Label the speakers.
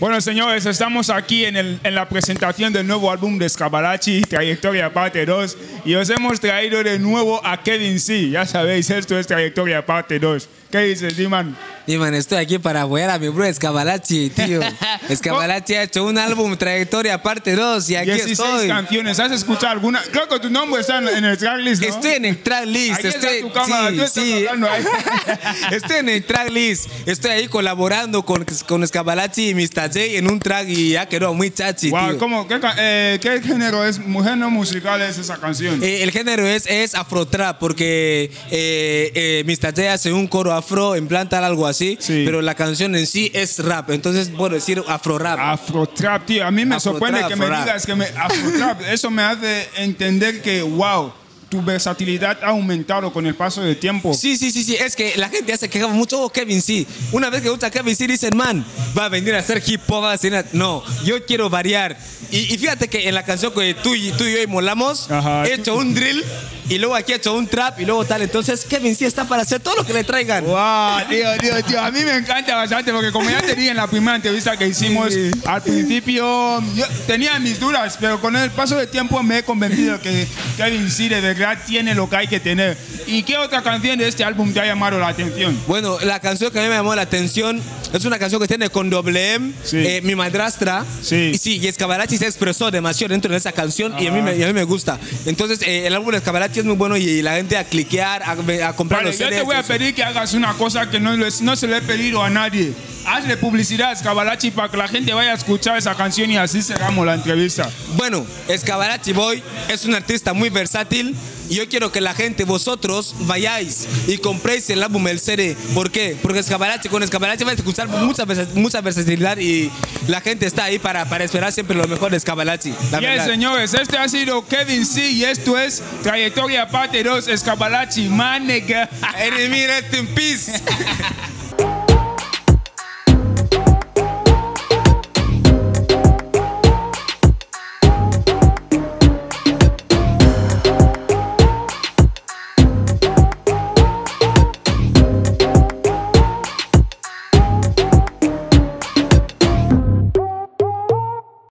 Speaker 1: Bueno, señores, estamos aquí en, el- en la presentación del nuevo álbum de Scabalachi, Trayectoria Parte 2, y os hemos traído de nuevo a Kevin C. Ya sabéis, esto es Trayectoria Parte 2. ¿Qué dices, Diman?
Speaker 2: Y man, estoy aquí para apoyar a mi bro Escabalachi, tío. Escabalachi ha hecho un álbum Trayectoria parte 2 y aquí
Speaker 1: 16
Speaker 2: estoy.
Speaker 1: canciones, ¿has escuchado alguna? Creo que tu nombre está en, el tracklist, ¿no?
Speaker 2: Estoy en el tracklist.
Speaker 1: Ahí está
Speaker 2: Estoy,
Speaker 1: tu cámara, tú
Speaker 2: sí,
Speaker 1: estás
Speaker 2: sí.
Speaker 1: ahí.
Speaker 2: estoy en el tracklist. Estoy ahí colaborando con, con Escabalachi y Mr. J en un track y ya quedó muy chachi,
Speaker 1: Wow,
Speaker 2: tío.
Speaker 1: ¿cómo, qué, eh, ¿Qué género es, género musical es esa canción?
Speaker 2: Eh, el género es, es afro-trap porque eh, eh, Mr. J hace un coro afro en plan tal algo así,
Speaker 1: Sí.
Speaker 2: pero la canción en sí es rap, entonces puedo decir afro-rap.
Speaker 1: Afrotrap, tío. A mí me
Speaker 2: Afrotrap,
Speaker 1: sorprende que me digas que me Afrotrap. Eso me hace entender que, wow, tu versatilidad ha aumentado con el paso del tiempo.
Speaker 2: Sí, sí, sí, sí, es que la gente ya se queja mucho, oh, Kevin C. Una vez que gusta Kevin C, dicen, man, va a venir a hacer hip hop, va a hacer... No, yo quiero variar. Y, y fíjate que en la canción que tú y, tú y yo y molamos,
Speaker 1: Ajá.
Speaker 2: he hecho un drill y luego aquí he hecho un trap y luego tal. Entonces, Kevin C está para hacer todo lo que le traigan.
Speaker 1: Wow, tío, tío, tío. A mí me encanta bastante porque como ya te dije en la primera entrevista que hicimos,
Speaker 2: Sí.
Speaker 1: al principio yo tenía mis dudas, pero con el paso del tiempo me he convencido que Kevin C de verdad tiene lo que hay que tener. ¿Y qué otra canción de este álbum te ha llamado la atención?
Speaker 2: Bueno, la canción que a mí me llamó la atención es una canción que tiene con doble M,
Speaker 1: Sí.
Speaker 2: eh, mi madrastra.
Speaker 1: Sí.
Speaker 2: Y sí, y se expresó demasiado dentro de esa canción y, a mí me, y a mí me gusta. Entonces, eh, el álbum de Escabalachi es muy bueno y la gente a cliquear, a, a comprar
Speaker 1: Vale,
Speaker 2: los
Speaker 1: yo te
Speaker 2: CDs,
Speaker 1: voy a
Speaker 2: eso.
Speaker 1: pedir que hagas una cosa que no, no se le he pedido a nadie. Hazle publicidad a Escabalachi para que la gente vaya a escuchar esa canción y así cerramos la entrevista.
Speaker 2: Bueno, Escabalachi Boy es un artista muy versátil y yo quiero que la gente, vosotros, vayáis y compréis el álbum El CD. ¿Por qué? Porque Escabalachi, con Escabalachi vais a escuchar mucha, mucha versatilidad y la gente está ahí para, para esperar siempre lo mejor de Escabalachi. La
Speaker 1: Bien,
Speaker 2: verdad.
Speaker 1: señores, este ha sido Kevin C y esto es Trayectoria Parte 2 Escabalachi, man nigga.
Speaker 2: Enemy, rest in peace.